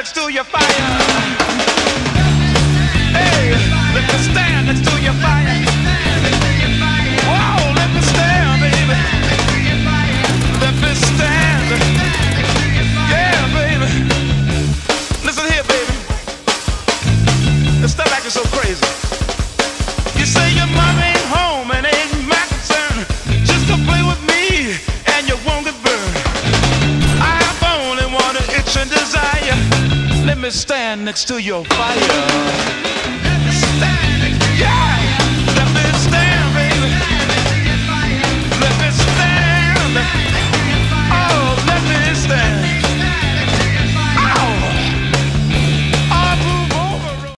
next to your fire. Acting so crazy. You say your mom ain't home and ain't my concern. Just to play with me and you won't get burned. I have only one itch and desire. Let me stand next to your fire.